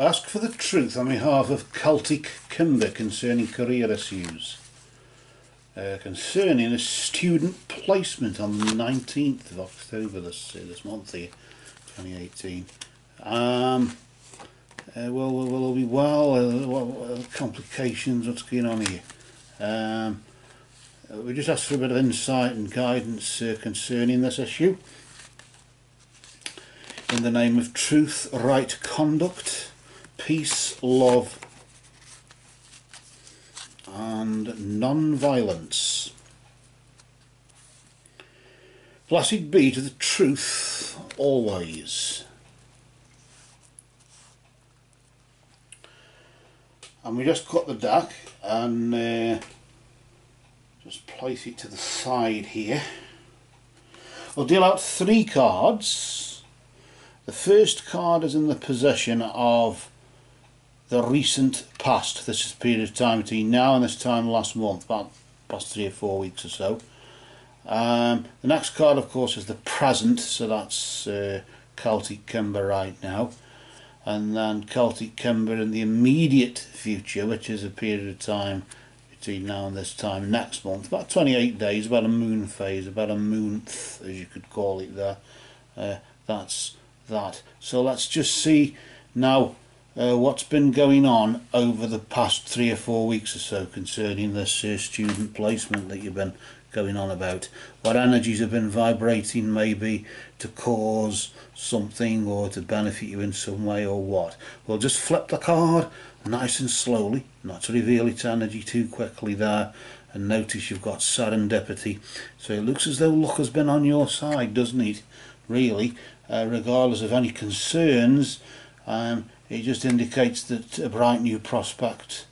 Ask for the truth on behalf of Celtic Kimber concerning career issues. Uh, concerning a student placement on the 19th of October this, uh, this month here, 2018. Um, uh, well, will all be well? Uh, what, what complications? What's going on here? Um, uh, we just asked for a bit of insight and guidance uh, concerning this issue. In the name of truth, right conduct, peace, love, and non-violence. Blessed be to the truth always. And we just cut the deck and uh, just place it to the side here. We'll deal out three cards. The first card is in the possession of the recent past. This is a period of time between now and this time last month, about past three or four weeks or so. Um, the next card, of course, is the present, so that's uh, Celtic Kimber right now. And then Celtic Kimber in the immediate future, which is a period of time between now and this time next month, about 28 days, about a moon phase, about a month, as you could call it there. Uh, that's that. So let's just see now uh, what's been going on over the past three or four weeks or so concerning this uh, student placement that you've been going on about. What energies have been vibrating maybe to cause something or to benefit you in some way or what. We'll just flip the card nice and slowly, not to reveal its energy too quickly there. And notice you've got serendipity. So it looks as though luck has been on your side, doesn't it? Really, uh, regardless of any concerns. Um, it just indicates that a bright new prospect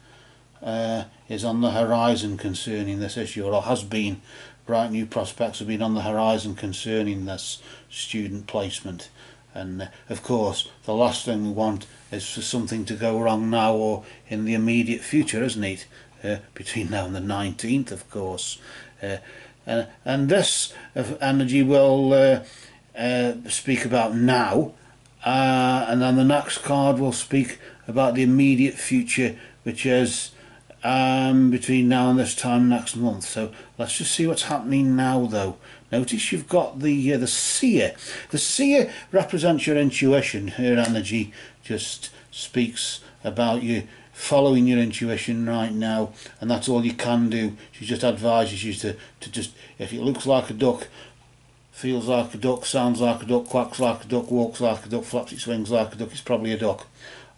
uh, is on the horizon concerning this issue, or has been. Bright new prospects have been on the horizon concerning this student placement. And uh, of course, the last thing we want is for something to go wrong now or in the immediate future, isn't it? Uh, between now and the 19th, of course. Uh, and, and this energy will uh, uh, speak about now uh, and then the next card will speak about the immediate future which is um, between now and this time next month. So let's just see what's happening now though. Notice you've got the uh, the seer. The seer represents your intuition. Her energy just speaks about you following your intuition right now and that's all you can do. She just advises you to, to just if it looks like a duck feels like a duck, sounds like a duck, quacks like a duck, walks like a duck, flaps its wings like a duck, it's probably a duck.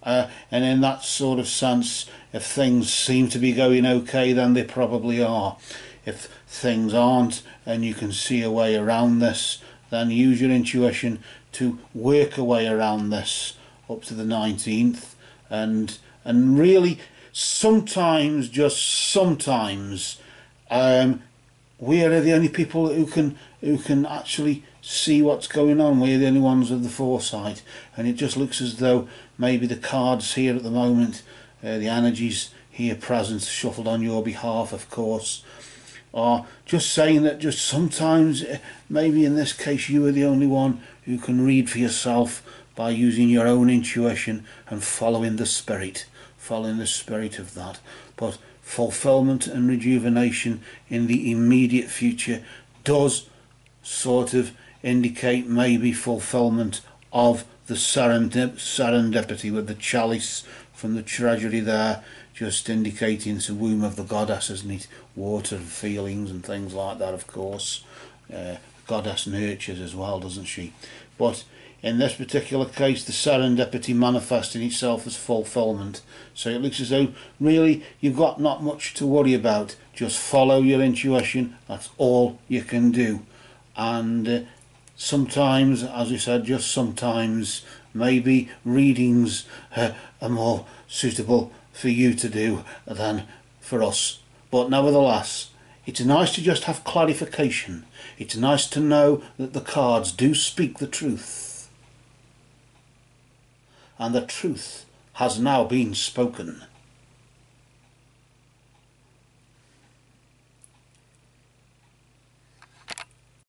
Uh, and in that sort of sense, if things seem to be going okay, then they probably are. If things aren't, and you can see a way around this, then use your intuition to work a way around this up to the 19th. And, and really, sometimes, just sometimes, um, we are the only people who can who can actually see what's going on. We're the only ones with the foresight, and it just looks as though maybe the cards here at the moment, uh, the energies here present, shuffled on your behalf, of course, are just saying that just sometimes, uh, maybe in this case, you are the only one who can read for yourself by using your own intuition and following the spirit, following the spirit of that. But fulfillment and rejuvenation in the immediate future does sort of indicate maybe fulfillment of the serendip serendipity with the chalice from the treasury there just indicating a womb of the goddess isn't it? Water and feelings and things like that of course. Uh, goddess nurtures as well doesn't she? But in this particular case the serendipity manifesting itself as fulfillment so it looks as though really you've got not much to worry about just follow your intuition that's all you can do and uh, sometimes, as we said, just sometimes, maybe readings uh, are more suitable for you to do than for us. But nevertheless, it's nice to just have clarification. It's nice to know that the cards do speak the truth. And the truth has now been spoken.